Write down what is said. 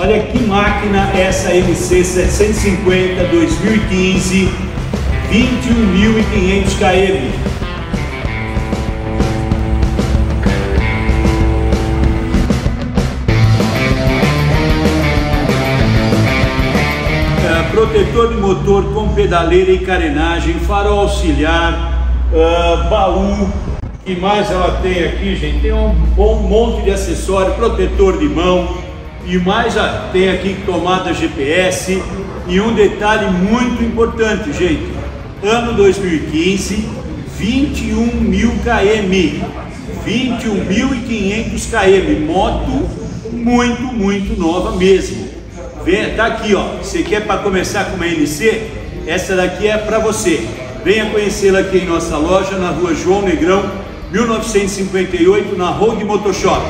Olha que máquina essa MC 750 2015, 21.500 km. protetor de motor com pedaleira e carenagem, farol auxiliar, uh, baú, que mais ela tem aqui, gente? Tem um bom monte de acessório, protetor de mão e mais já tem aqui tomada GPS e um detalhe muito importante, gente. Ano 2015, 21 mil km, 21.500 km, moto muito, muito nova mesmo. Vem, tá aqui, ó. Você quer para começar com uma NC? Essa daqui é para você. Venha conhecê-la aqui em nossa loja, na rua João Negrão, 1958, na Rogue Motoshop.